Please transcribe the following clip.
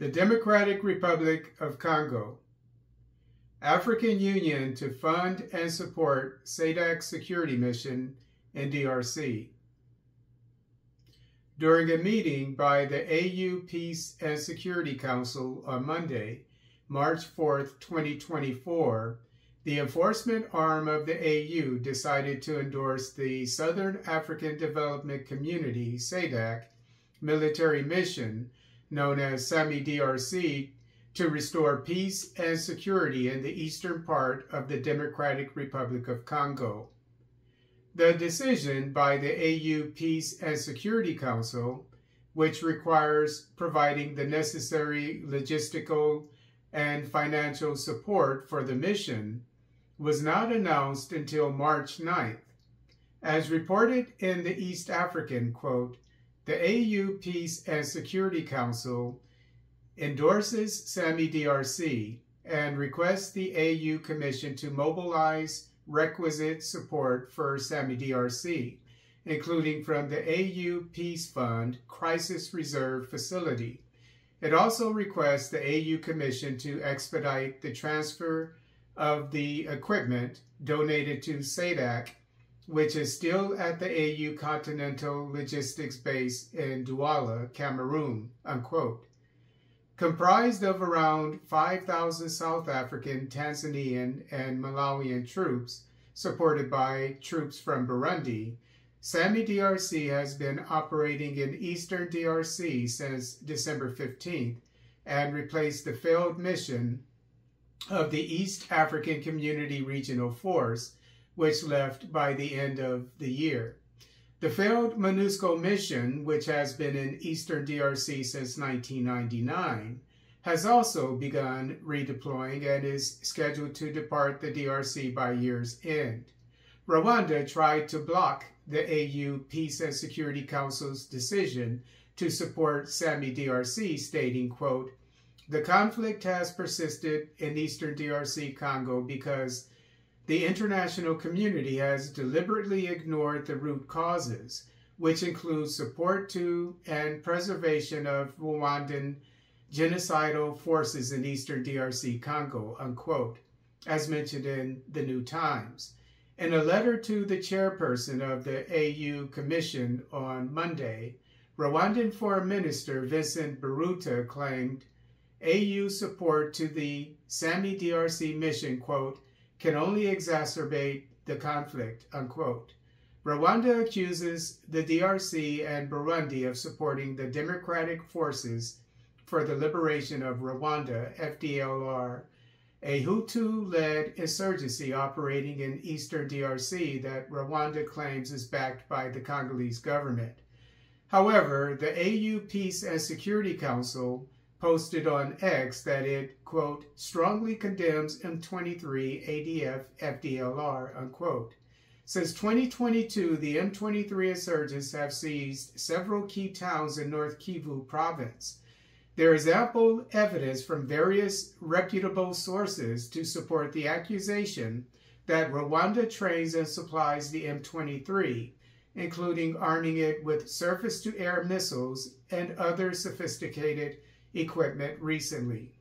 The Democratic Republic of Congo. African Union to fund and support SADC security mission in DRC. During a meeting by the AU Peace and Security Council on Monday, March 4, 2024, the enforcement arm of the AU decided to endorse the Southern African Development Community, SADC, military mission known as SAMI DRC to restore peace and security in the eastern part of the Democratic Republic of Congo. The decision by the AU Peace and Security Council, which requires providing the necessary logistical and financial support for the mission, was not announced until March 9th. As reported in the East African, quote, the AU Peace and Security Council endorses SAMI DRC and requests the AU Commission to mobilize requisite support for SAMI DRC, including from the AU Peace Fund Crisis Reserve Facility. It also requests the AU Commission to expedite the transfer of the equipment donated to SADC, which is still at the AU Continental Logistics Base in Douala, Cameroon, unquote. Comprised of around 5,000 South African, Tanzanian, and Malawian troops, supported by troops from Burundi, SAMI DRC has been operating in eastern DRC since December 15th and replaced the failed mission of the East African Community Regional Force, which left by the end of the year. The failed MONUSCO mission, which has been in eastern DRC since 1999, has also begun redeploying and is scheduled to depart the DRC by year's end. Rwanda tried to block the AU Peace and Security Council's decision to support SAMI DRC, stating, quote, the conflict has persisted in eastern DRC Congo because the international community has deliberately ignored the root causes, which include support to and preservation of Rwandan genocidal forces in eastern DRC Congo, unquote, as mentioned in the New Times. In a letter to the chairperson of the AU Commission on Monday, Rwandan Foreign Minister Vincent Biruta claimed AU support to the SAMI DRC mission, quote, can only exacerbate the conflict, unquote. Rwanda accuses the DRC and Burundi of supporting the democratic forces for the liberation of Rwanda, FDLR, a Hutu-led insurgency operating in eastern DRC that Rwanda claims is backed by the Congolese government. However, the AU Peace and Security Council posted on X that it, quote, strongly condemns M23 ADF FDLR, unquote. Since 2022, the M23 insurgents have seized several key towns in North Kivu province. There is ample evidence from various reputable sources to support the accusation that Rwanda trains and supplies the M23, including arming it with surface to air missiles and other sophisticated equipment recently.